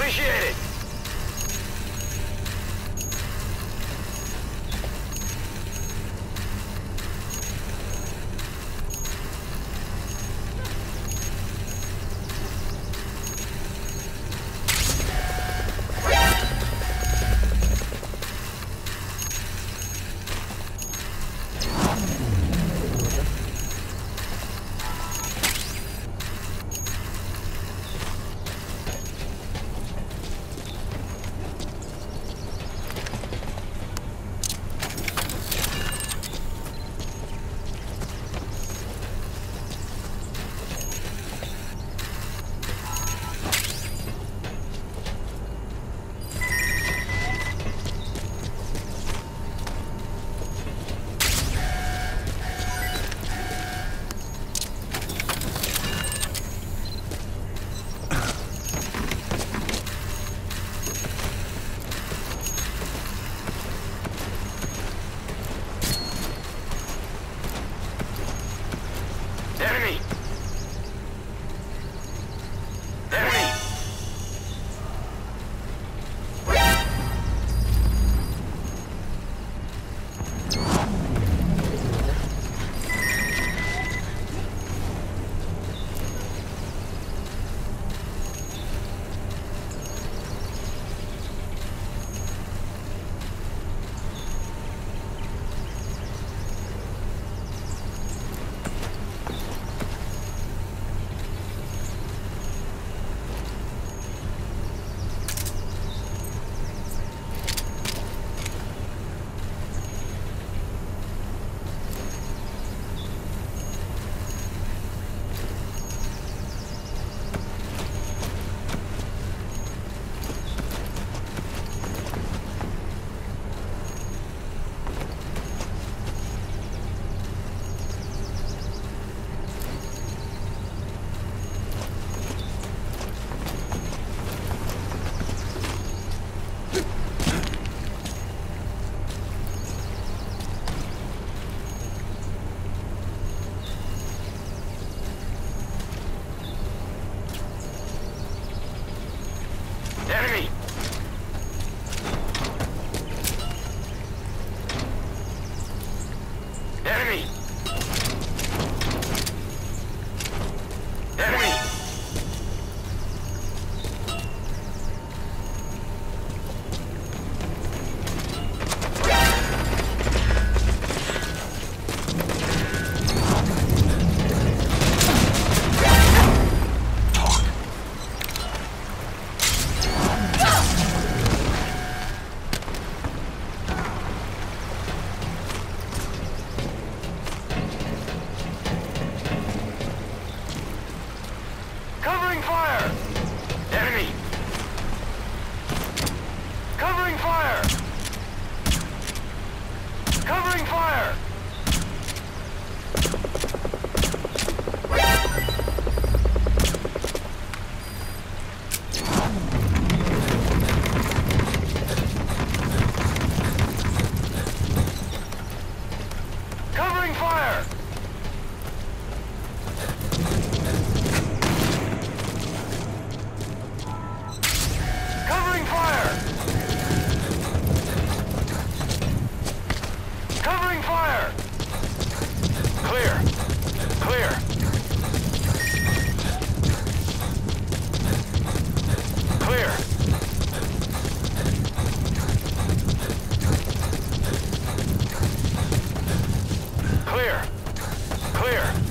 Appreciate it. Clear. Clear.